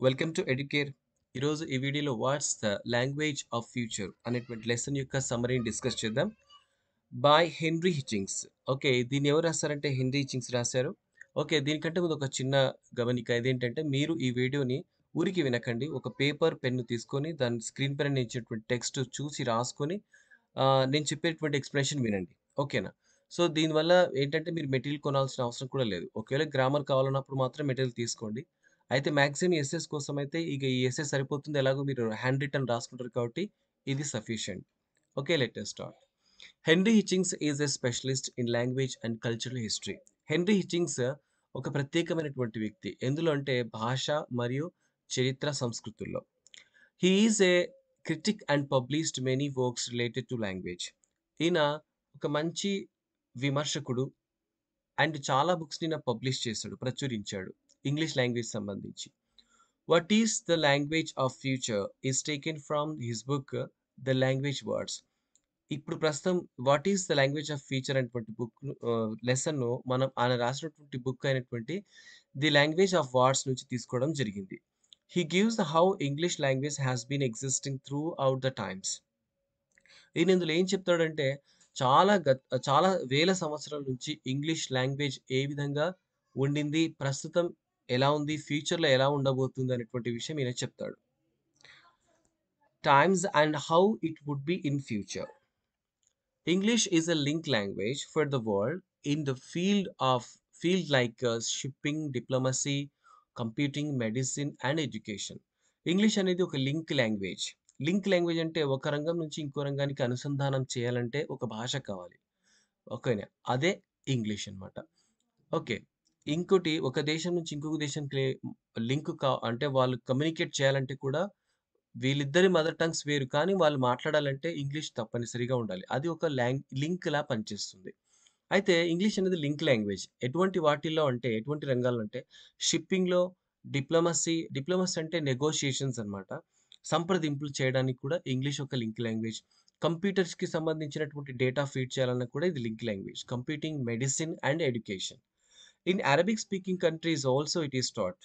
Welcome to educare ఈరోజు ఈ వీడియోలో what's the language of future అనేటువంటి లెసన్ యొక్క సమరీని డిస్కస్ చేద్దాం. బై హెన్రీ హిచింగ్స్ ఓకే దీన్ని ఎవరు రాస్తారంటే హెన్రీ హిచింగ్స్ రాశారు. ఓకే దీనికంటే ముందు ఒక చిన్న గమనిక ఇదేంటంటే మీరు ఈ వీడియోని ఊరికి వినకండి. ఒక పేపర్ పెన్ను తీసుకొని దాని స్క్రీన్ పైన ఇచ్చినటువంటి టెక్స్ట్ చూసి రాసుకొని నేను చెప్పేటువంటి ఎక్స్ప్రెషన్ వినండి. ఓకేనా సో దీనివల్ల ఏంటంటే మీరు మెటీరియల్ కొనాల్సిన అవసరం కూడా లేదు. ఒకవేళ గ్రామర్ కావాలన్నప్పుడు మాత్రం మెటీరియల్ తీసుకోండి. అయితే మ్యాక్సిమం ఎస్ఎస్ కోసం అయితే ఇక ఈ ఎస్ఏ సరిపోతుంది. ఎలాగో మీరు హ్యాండ్ రిటర్న్ రాసుకుంటారు కాబట్టి ఇది sufficient. Okay let start Henry Hitchings is a specialist in language and cultural history. Henry Hitchings ఒక ప్రత్యేకమైనటువంటి వ్యక్తి. ఎందులో అంటే భాష మరియు చరిత్ర సంస్కృతుల్లో. He is a critic and published many works related to language ఈయన ఒక మంచి విమర్శకుడు అండ్ చాలా బుక్స్ని నా పబ్లిష్ చేశాడు ప్రచురించాడు. ఇంగ్లీష్ లాంగ్వేజ్ సంబంధించి. What is the language of future is taken from his book the language words ఇప్పుడు ప్రస్తుతం what is the language of future అనేటువంటి బుక్ లెసన్ మనం ఆయన రాసినటువంటి బుక్ అయినటువంటి ది లాంగ్వేజ్ ఆఫ్ వర్డ్స్ నుంచి తీసుకోవడం జరిగింది. He gives how English language has been existing throughout the times ఈయన ఇందులో ఏం చెప్తాడంటే చాలా గత చాలా వేల సంవత్సరాల నుంచి ఇంగ్లీష్ లాంగ్వేజ్ ఏ విధంగా ఉండింది ప్రస్తుతం ఎలా ఉంది? ఫ్యూచర్లో ఎలా ఉండబోతుంది? అనేటువంటి విషయం ఈయన చెప్తాడు. Times and how it would be in future English is a link language for the world in the field of field like shipping diplomacy computing medicine and education English అనేది ఒక లింక్ లాంగ్వేజ్ లింక్ లాంగ్వేజ్ అంటే ఒక రంగం నుంచి ఇంకో రంగానికి అనుసంధానం చేయాలంటే ఒక భాష కావాలి. ఓకేనా? అదే ఇంగ్లీష్ అన్నమాట. ఓకే. ఇంకోటి ఒక దేశం నుంచి ఇంకొక దేశానికి లింక్ కా అంటే వాళ్ళు కమ్యూనికేట్ చేయాలంటే కూడా వీళ్ళిద్దరి మదర్ టంగ్స్ వేరు కానీ వాళ్ళు మాట్లాడాలంటే ఇంగ్లీష్ తప్పనిసరిగా ఉండాలి. అది ఒక లాంగ్ లింక్ లా పనిచేస్తుంది. అయితే ఇంగ్లీష్ అనేది లింక్ లాంగ్వేజ్. ఎటువంటి వాటిల్లో అంటే ఎటువంటి రంగాల్లో అంటే షిప్పింగ్లో డిప్లొమసీ డిప్లొమసీ అంటే నెగోషియేషన్స్ అన్నమాట. సంప్రదింపులు చేయడానికి కూడా ఇంగ్లీష్ ఒక లింక్ లాంగ్వేజ్. కంప్యూటర్స్కి సంబంధించినటువంటి డేటా ఫీడ్ చేయాలన్నా కూడా ఇది link language. Computing medicine and education. In Arabic speaking countries also it is taught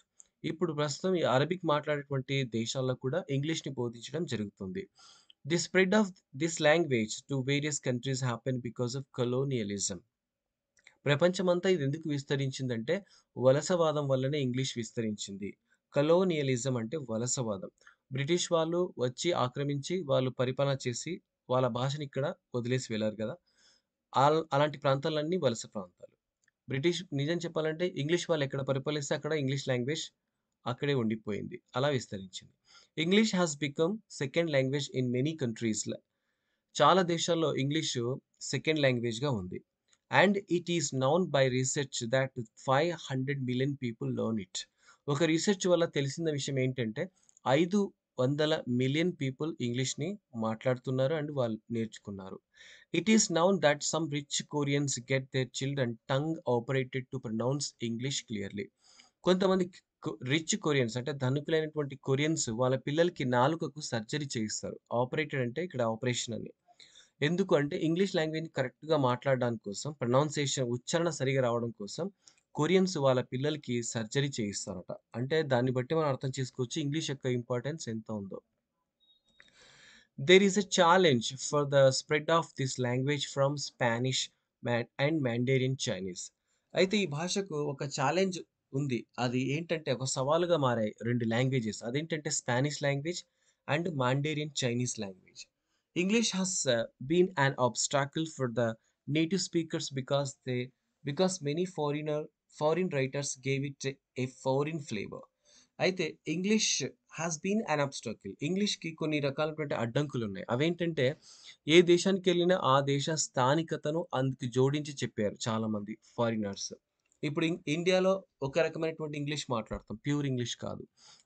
ఇప్పుడు ప్రస్తుతం ఈ అరబిక్ మాట్లాడేటువంటి దేశాల్లో కూడా ఇంగ్లీష్ని బోధించడం జరుగుతుంది. The spread of this language to various countries happen because of colonialism ప్రపంచమంతా ఇది ఎందుకు విస్తరించిందంటే వలసవాదం వల్లనే ఇంగ్లీష్ విస్తరించింది. కలోనియలిజం అంటే వలసవాదం. బ్రిటిష్ వాళ్ళు వచ్చి ఆక్రమించి వాళ్ళు పరిపాలన చేసి వాళ్ళ భాషని ఇక్కడ వదిలేసి వెళ్ళారు కదా. అలాంటి ప్రాంతాలన్నీ వలస ప్రాంతాలు. బ్రిటిష్ నిజం చెప్పాలంటే ఇంగ్లీష్ వాళ్ళు ఎక్కడ పరిపాలిస్తే అక్కడ ఇంగ్లీష్ లాంగ్వేజ్ అక్కడే ఉండిపోయింది. అలా విస్తరించింది. English has become second language in many countries చాలా దేశాల్లో ఇంగ్లీషు సెకండ్ లాంగ్వేజ్గా ఉంది. And it is known by research that five hundred million people learn it ఒక రీసెర్చ్ వల్ల తెలిసిన విషయం ఏంటంటే ఐదు వందల మిలియన్ పీపుల్ ఇంగ్లీష్ని మాట్లాడుతున్నారు అండ్ వాళ్ళు నేర్చుకున్నారు. It is known that some rich Koreans get their children tongue operated to pronounce English clearly కొంతమంది రిచ్ కొరియన్స్ అంటే ధనికులైనటువంటి కొరియన్స్ వాళ్ళ పిల్లలకి నాలుకకు సర్జరీ చేయిస్తారు. ఆపరేటెడ్ అంటే ఇక్కడ ఆపరేషన్ అని. ఎందుకు అంటే ఇంగ్లీష్ లాంగ్వేజ్ కరెక్ట్గా మాట్లాడడానికి కోసం ప్రొనౌన్సియేషన్ ఉచ్చారణ సరిగా రావడం కోసం కొరియన్స్ వాళ్ళ పిల్లలకి సర్జరీ చేయిస్తారట. అంటే దాన్ని బట్టి మనం అర్థం చేసుకోవచ్చు ఇంగ్లీష్ యొక్క ఇంపార్టెన్స్ ఎంత ఉందో. there is a challenge for the spread of this language from Spanish man- and Mandarin Chinese. అయితే ఈ భాషకు ఒక ఛాలెంజ్ ఉంది అది ఏంటంటే ఒక సవాలుగా మారాయి రెండు లాంగ్వేజెస్ అదేంటంటే Spanish language and Mandarin Chinese language English has been an obstacle for the native speakers because they because many foreigner foreign writers gave it a foreign flavour అయితే English has been an obstacle ఇంగ్లీష్కి కొన్ని రకాలైనటువంటి అడ్డంకులు ఉన్నాయి అవేంటంటే ఏ దేశానికి వెళ్ళినా ఆ దేశ స్థానికతను అందుకు జోడించి చెప్పారు చాలామంది ఫారినర్స్ ఇప్పుడు ఇండియాలో ఒక రకమైనటువంటి ఇంగ్లీష్ మాట్లాడతాం. ప్యూర్ ఇంగ్లీష్ కాదు.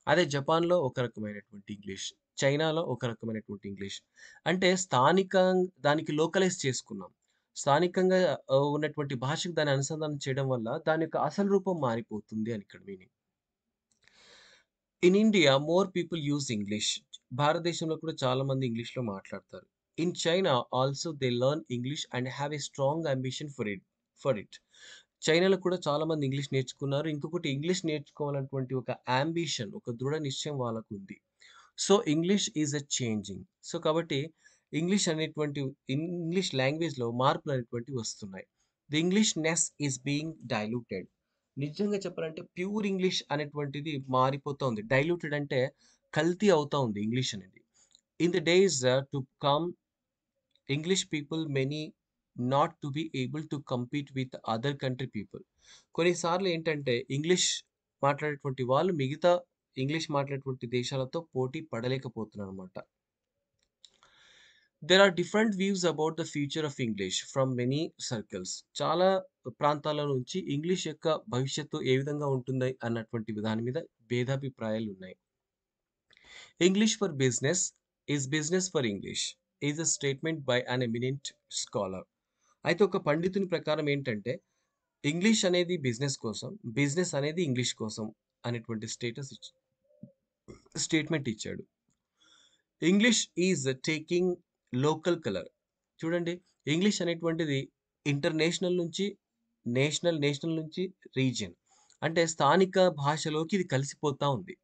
అదే జపాన్లో ఒక రకమైనటువంటి ఇంగ్లీష్ చైనాలో ఒక రకమైనటువంటి ఇంగ్లీష్ అంటే స్థానిక దానికి లోకలైజ్ చేసుకున్నాం. స్థానికంగా ఉన్నటువంటి భాషకు దాన్ని అనుసంధానం చేయడం వల్ల దాని యొక్క అసలు రూపం మారిపోతుంది అని ఇక్కడ meaning in India more people use English భారతదేశంలో కూడా చాలా మంది ఇంగ్లీష్లో మాట్లాడతారు in China also they learn English and have a strong ambition for it for it చైనాలో కూడా చాలా మంది ఇంగ్లీష్ నేర్చుకున్నారు. ఇంకొకటి ఇంగ్లీష్ నేర్చుకోవాలన్నటువంటి ఒక అంబిషన్ ఒక దృఢ నిశ్చయం వాళ్ళకు ఉంది so, English is a changing. So, కాబట్టి ఇంగ్లీష్ అనేటువంటి ఇంగ్లీష్ లాంగ్వేజ్‌లో మార్పులనేటువంటివి వస్తున్నాయి. The Englishness is being diluted. నిజంగా చెప్పాలంటే ప్యూర్ ఇంగ్లీష్ అనేటువంటిది మారిపోతూ ఉంది. డైల్యూటెడ్ అంటే కల్తీ అవుతా ఉంది ఇంగ్లీష్ అనేది. In the days uh, to come English people many not to be able to compete with other country people. కొన్నిసార్లు ఏంటంటే ఇంగ్లీష్ మాట్లాడేటువంటి వాళ్ళు మిగతా ఇంగ్లీష్ మాట్లాడేటువంటి దేశాలతో పోటీ పడలేకపోతున్నారనమాట. There are different views about the future of English from many circles. చాలా ప్రాంతాల నుంచి ఇంగ్లీష్ యొక్క భవిష్యత్తు ఏ విధంగా ఉంటుంది అన్నటువంటి దాని మీద భేదాభిప్రాయాలు ఉన్నాయి English for business is business for English is a statement by an eminent scholar. అయితే ఒక పండితుని ప్రకారం ఏంటంటే ఇంగ్లీష్ అనేది బిజినెస్ కోసం, బిజినెస్ అనేది ఇంగ్లీష్ కోసం అనేటువంటి స్టేటస్ స్టేట్మెంట్ ఇచ్చాడు. English is taking local colour. చూడండి ఇంగ్లీష్ అనేటువంటిది ఇంటర్నేషనల్ నుంచి నేషనల్, నేషనల్ నుంచి రీజియన్. అంటే స్థానిక భాషలోకి ఇది కలిసిపోతా ఉంది.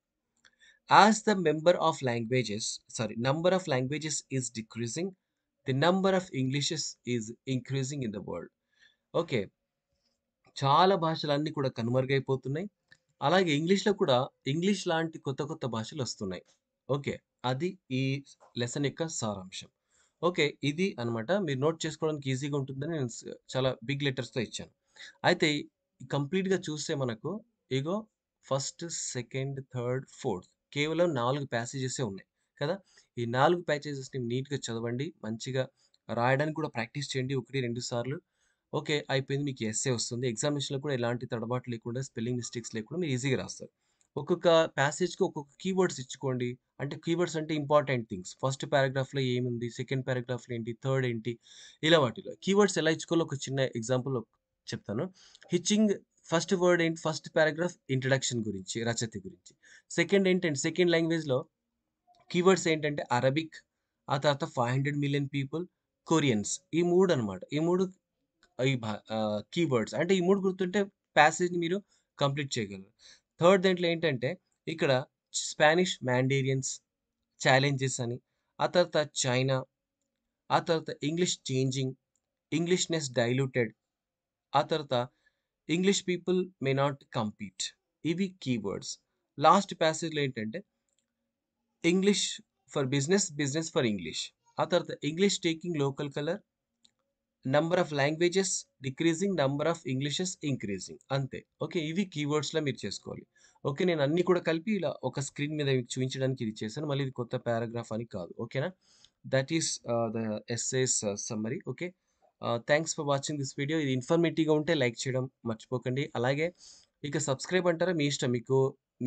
As the member of languages sorry number of languages is decreasing. The number of Englishes is increasing in the world. Okay. చాలా భాషలన్నీ కూడా కనుమరుగైపోతున్నాయి. అలాగే ఇంగ్లీష్‌లో కూడా ఇంగ్లీష్ లాంటి కొత్త కొత్త భాషలు వస్తున్నాయి ఓకే. అది ఈ లెసన్ యొక్క సారాంశం. ఓకే. ఇది అన్నమాట. మీరు నోట్ చేసుకోవడానికి ఈజీగా ఉంటుందని నేను చాలా బిగ్ లెటర్స్‌తో ఇచ్చాను. అయితే కంప్లీట్‌గా చూస్తే మనకు ఇగో ఫస్ట్, సెకండ్, థర్డ్, ఫోర్త్ కేవలం నాలుగు ప్యాసేజెసే ఉన్నాయి కదా! ఈ నాలుగు ప్యాసేజెస్‌ని నీట్‌గా చదవండి. మంచిగా రాయడానికి కూడా ప్రాక్టీస్ చేయండి. 1, 2 సార్లు. ఓకే. అయిపోయింది. మీకు ఎస్సే వస్తుంది. ఎగ్జామినేషన్‌లో కూడా ఎలాంటి తడబాటు లేకుండా స్పెల్లింగ్ మిస్టేక్స్ లేకుండా మీరు ఈజీగా రాస్తారు. ఒక్కొక్క ప్యాసేజ్‌కి ఒక్కొక్క కీవర్డ్స్ ఇచ్చుకోండి. అంటే కీవర్డ్స్ అంటే ఇంపార్టెంట్ థింగ్స్. ఫస్ట్ పారాగ్రాఫ్‌లో ఏముంది? సెకండ్ పారాగ్రాఫ్‌లో ఏంటి? థర్డ్ ఏంటి? ఇలా వాటిలో. కీవర్డ్స్ ఎలా ఇచ్చుకోవాలో ఒక చిన్న ఎగ్జాంపుల్ చెప్తాను. హిచ్చింగ్ ఫస్ట్ వర్డ్ ఏంటి? ఫస్ట్ పారాగ్రాఫ్ ఇంట్రడక్షన్ గురించి, రచయిత గురించి. సెకండ్ ఏంటంటే సెకండ్ లాంగ్వేజ్‌లో కీవర్డ్స్ ఏంటంటే అరబిక్, ఆ తర్వాత 500 మిలియన్ పీపుల్, కొరియన్స్. ఈ 3 అన్నమాట. ఈ మూడు ఈ భా కీవర్డ్స్. అంటే ఈ మూడు గుర్తుంటే ప్యాసేజ్‌ని మీరు కంప్లీట్ చేయగలరు. థర్డ్ దాంట్లో ఏంటంటే ఇక్కడ స్పానిష్ మ్యాండేరియన్స్ ఛాలెంజెస్ అని, ఆ తర్వాత చైనా, ఆ తర్వాత ఇంగ్లీష్ చేంజింగ్, ఇంగ్లీష్‌నెస్ డైల్యూటెడ్, ఆ తర్వాత English people may not compete. ఇవి కీవర్డ్స్. లాస్ట్ ప్యాసేజ్‌లో ఏంటంటే English for business, business for English. ఆ తర్వాత English taking local colour, number of languages decreasing, number of Englishes increasing. అంతే. ఓకే. ఇవి కీవర్డ్స్లో మీరు చేసుకోవాలి. ఓకే. నేను అన్ని కూడా కలిపి ఇలా ఒక స్క్రీన్ మీద మీకు చూపించడానికి ఇది చేశాను. మళ్ళీ ఇది కొత్త పారాగ్రాఫ్ అని కాదు. ఓకేనా? That is the essays summary. Okay. Thanks for watching this video. ఇది ఇన్ఫర్మేటివ్‌గా ఉంటే లైక్ చేయడం మర్చిపోకండి. అలాగే ఇక సబ్స్క్రైబ్ అంటారా మీ ఇష్టం. మీకు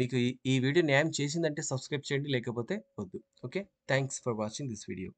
మీకు ఈ వీడియో న్యాయం చేసిందంటే సబ్స్క్రైబ్ చేయండి. లేకపోతే వద్దు. Okay. Thanks for watching this video.